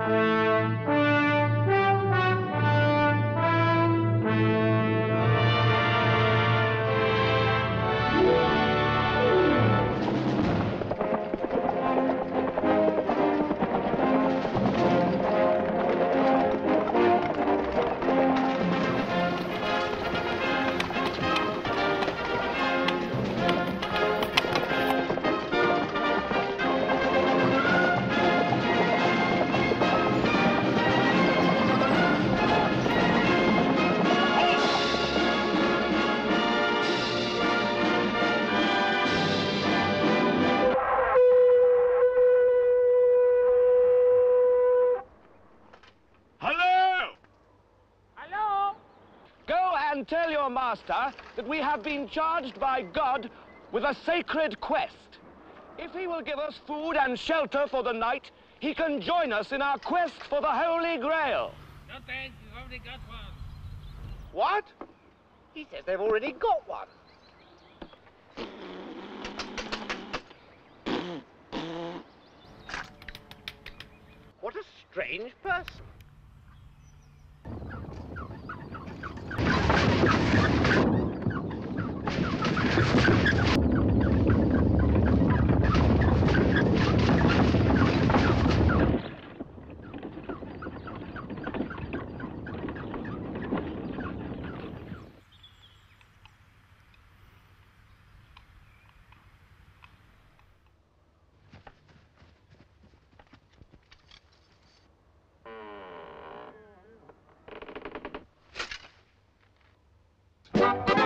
Hello! Tell your master that we have been charged by God with a sacred quest. If he will give us food and shelter for the night, he can join us in our quest for the Holy Grail. No thanks, we've already got one. What? He says they've already got one. What a strange person.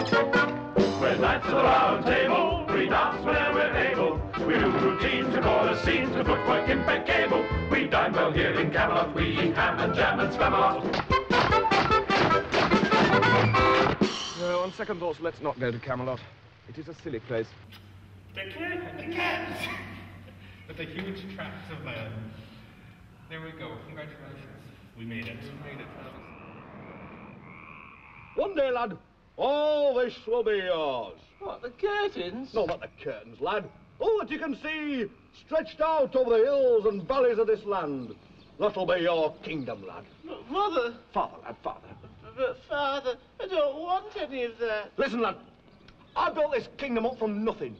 We're knights of the round table, we dance whenever we're able. We do routines, we call a scene to footwork impeccable. We dine well here in Camelot, we eat ham and jam and spam a lot. No, on second thoughts, let's not go to Camelot. It is a silly place. The cat, the cat! With a huge tract of land. There we go. Congratulations. We made it. We made it. One day, lad, all this will be yours. What, the curtains? No, not the curtains, lad. Oh, all that you can see stretched out over the hills and valleys of this land. That'll be your kingdom, lad. But, Mother, Father, lad, father. but Father, I don't want any of that. Listen, lad. I built this kingdom up from nothing.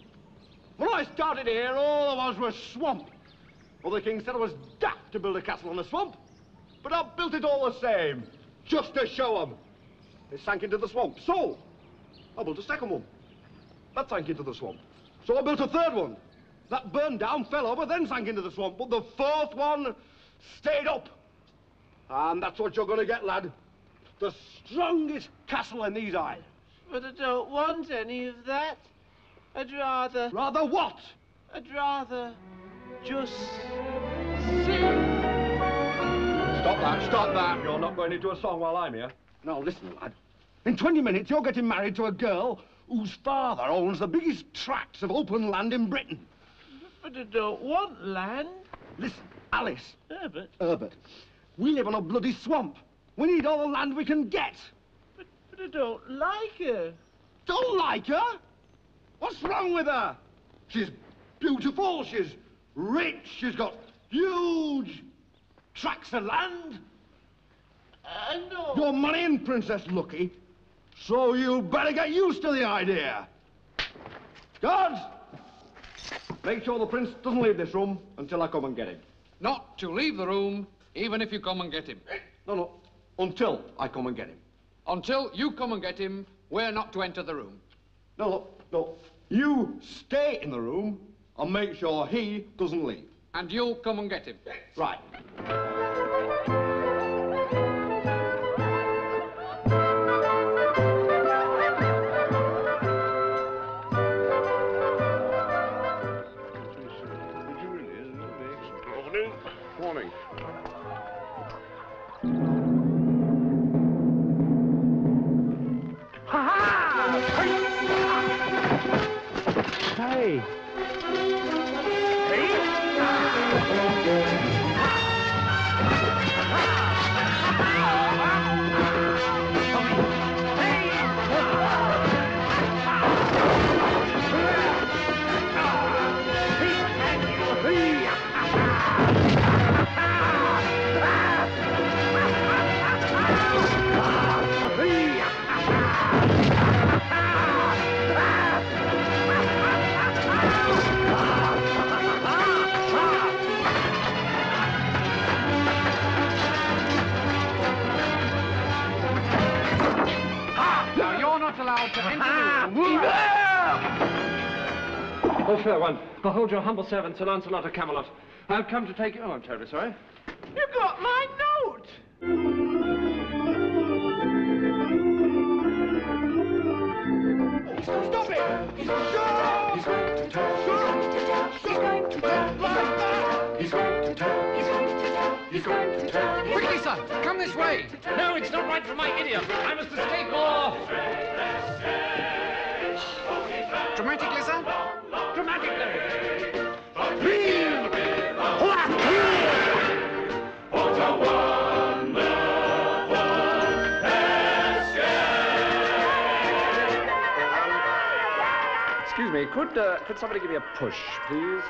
When I started here, all there was was swamp. Well, the king said I was daft to build a castle on a swamp. But I built it all the same, just to show 'em. It sank into the swamp. So, I built a second one. That sank into the swamp. So I built a third one. That burned down, fell over, then sank into the swamp. But the fourth one stayed up. And that's what you're going to get, lad. The strongest castle in these isles. But I don't want any of that. I'd rather, Rather what? I'd rather just sing. Stop that, stop that. You're not going into a song while I'm here. Now, listen, lad. In 20 minutes, you're getting married to a girl whose father owns the biggest tracts of open land in Britain. But I don't want land. Listen, Alice, Herbert, Herbert, we live on a bloody swamp. We need all the land we can get. but, but I don't like her. Don't like her? What's wrong with her? She's beautiful, she's rich, she's got huge tracts of land. I know. You're marrying Princess Lucky, so you better get used to the idea. Guards, make sure the prince doesn't leave this room until I come and get him. Not to leave the room, even if you come and get him. No, no, until I come and get him. Until you come and get him, we're not to enter the room. No, no, no. You stay in the room and make sure he doesn't leave. And you'll come and get him. Right. Hey. not allowed to ah. enter the Oh, fair one, behold your humble servant, Sir Lancelot of Camelot. I've come to take you... Oh, I'm terribly sorry. You got my note! He's going to tell. Quickly, sir, come this way. No, it's not right for my idiom. I must escape or... Dramatically, sir? Dramatically. Excuse me, could, uh, could somebody give me a push, please?